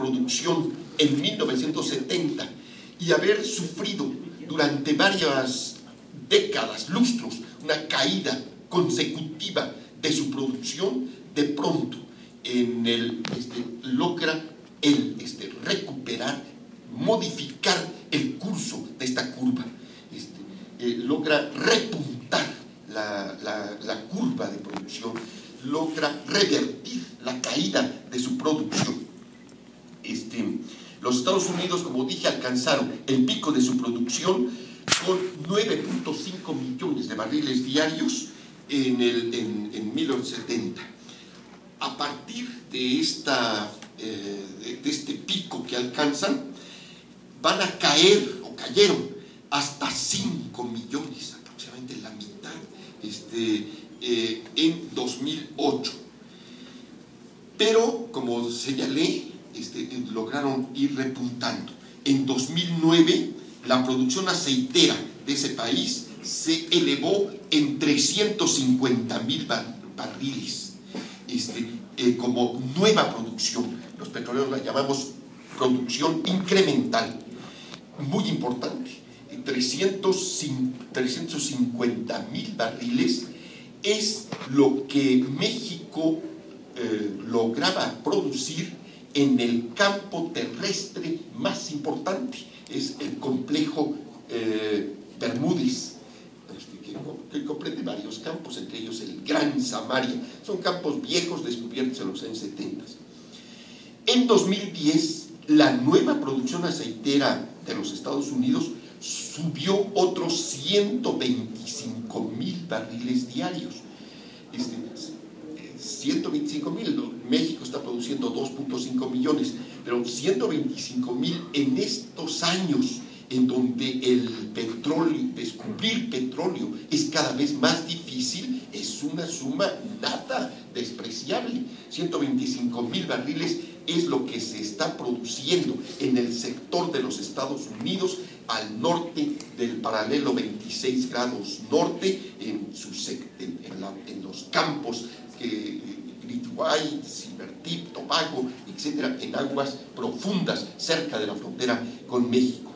producción en 1970 y haber sufrido durante varias décadas, lustros, una caída consecutiva de su producción, de pronto este, logra el este, recuperar, modificar el curso de esta curva, este, eh, logra repuntar la curva de producción, logra revertir la caída de su producción. Este, los Estados Unidos, como dije, alcanzaron el pico de su producción con 9.5 millones de barriles diarios en, el, en, 1970. A partir de, esta, eh, de este pico que alcanzan, van a caer o cayeron hasta 5 millones, aproximadamente la mitad, este, eh, en 2008. Pero, como señalé, este, lograron ir repuntando. En 2009, la producción aceitera de ese país se elevó en 350 mil barriles este, eh, como nueva producción. Los petroleros la llamamos producción incremental, muy importante. 350 mil barriles es lo que México eh, lograba producir en el campo terrestre más importante, es el complejo eh, Bermúdez, este, que, comprende varios campos, entre ellos el Gran Samaria. Son campos viejos descubiertos en los años 70. En 2010, la nueva producción aceitera de los Estados Unidos subió otros 125 mil barriles diarios. Este, 125 mil, México está produciendo 2.5 millones, pero 125 mil en estos años en donde el petróleo, descubrir petróleo es cada vez más difícil, es una suma nada despreciable. 125 mil barriles es lo que se está produciendo en el sector de los Estados Unidos al norte del paralelo 26 grados norte, en, en los campos que Grituay, Silvertip, Tobago, etcétera, en aguas profundas cerca de la frontera con México.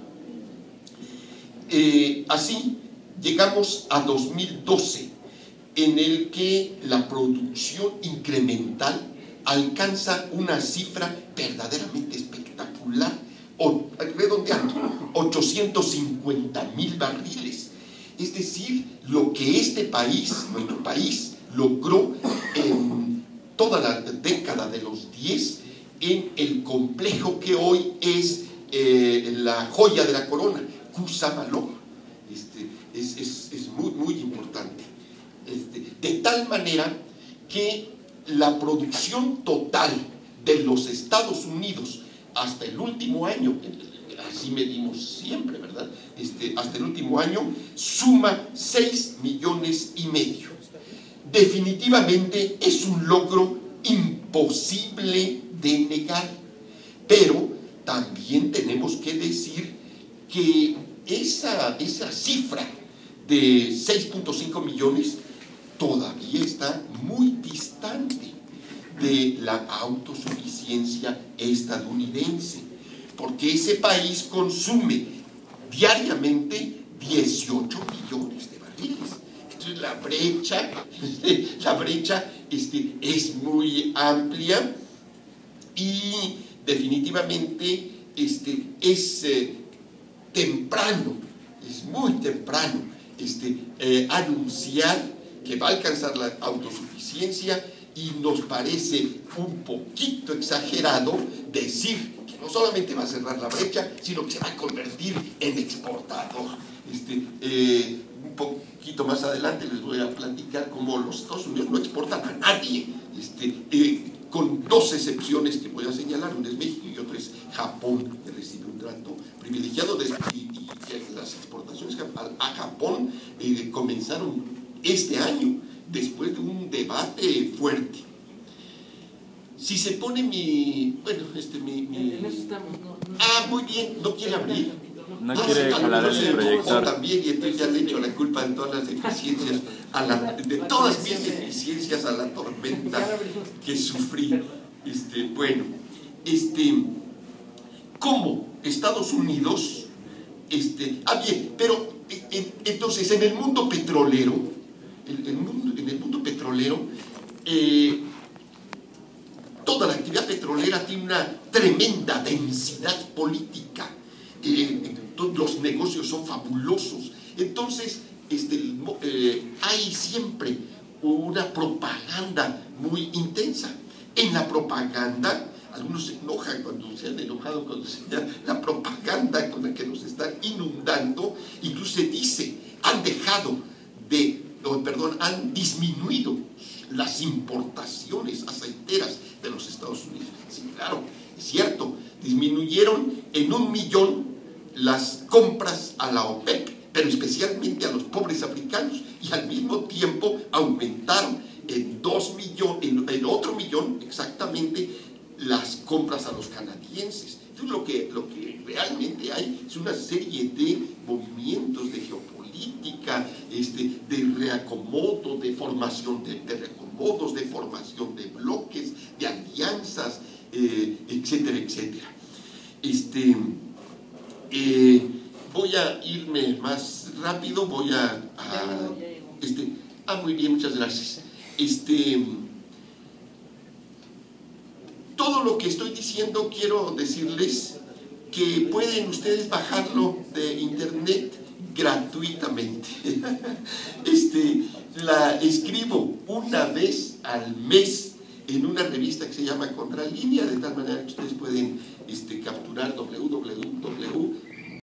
Eh, así llegamos a 2012, en el que la producción incremental alcanza una cifra verdaderamente espectacular, o, redondeando, 850 mil barriles. Es decir, lo que este país, nuestro país, logró en toda la década de los 10 en el complejo que hoy es eh, la joya de la corona, Cusamaló. Este, es, muy, muy importante. Este, de tal manera que la producción total de los Estados Unidos hasta el último año, así medimos siempre, ¿verdad? Este, hasta el último año, suma 6 millones y medio definitivamente es un logro imposible de negar. Pero también tenemos que decir que esa, esa cifra de 6.5 millones todavía está muy distante de la autosuficiencia estadounidense, porque ese país consume diariamente 18 millones de barriles la brecha, la brecha este, es muy amplia y definitivamente este, es eh, temprano, es muy temprano este, eh, anunciar que va a alcanzar la autosuficiencia y nos parece un poquito exagerado decir que no solamente va a cerrar la brecha, sino que se va a convertir en exportador. Este, eh, un poquito más adelante les voy a platicar cómo los Estados Unidos no exportan a nadie, este, eh, con dos excepciones que voy a señalar, una es México y otra es Japón, que recibe un trato privilegiado de, y, las exportaciones a, Japón eh, comenzaron este año, después de un debate fuerte. Si se pone mi, bueno, este, mi... ah, muy bien, no quiere abrir. No quiere jalar el proyector. También, y entonces ya le echo la culpa de todas las deficiencias, a la, de todas mis deficiencias a la tormenta que sufrí. Este, bueno, este, cómo Estados Unidos, este, ah bien, pero entonces en el mundo petrolero, en el mundo, en el mundo petrolero, eh, toda la actividad petrolera tiene una tremenda densidad política. Los negocios son fabulosos. Entonces, este, eh, hay siempre una propaganda muy intensa. En la propaganda, algunos se enojan cuando se han enojado cuando se la propaganda con la que nos están inundando, incluso se dice, han dejado de, perdón, han disminuido las importaciones aceiteras de los Estados Unidos. Sí, claro, es cierto, disminuyeron en un millón las compras a la OPEP, pero especialmente a los pobres africanos, y al mismo tiempo aumentaron en, dos millones, en, otro millón exactamente las compras a los canadienses. Entonces lo que, lo que realmente hay es una serie de movimientos de geopolítica, este, de reacomodo, de formación de, de reacomodos, de formación de bloques, de alianzas, eh, etcétera, etcétera. Este, eh, voy a irme voy a, este, ah, muy bien, muchas gracias. Este, todo lo que estoy diciendo quiero decirles que pueden ustedes bajarlo de internet gratuitamente. Este, la escribo una vez al mes en una revista que se llama Contralínea, de tal manera que ustedes pueden este, capturar www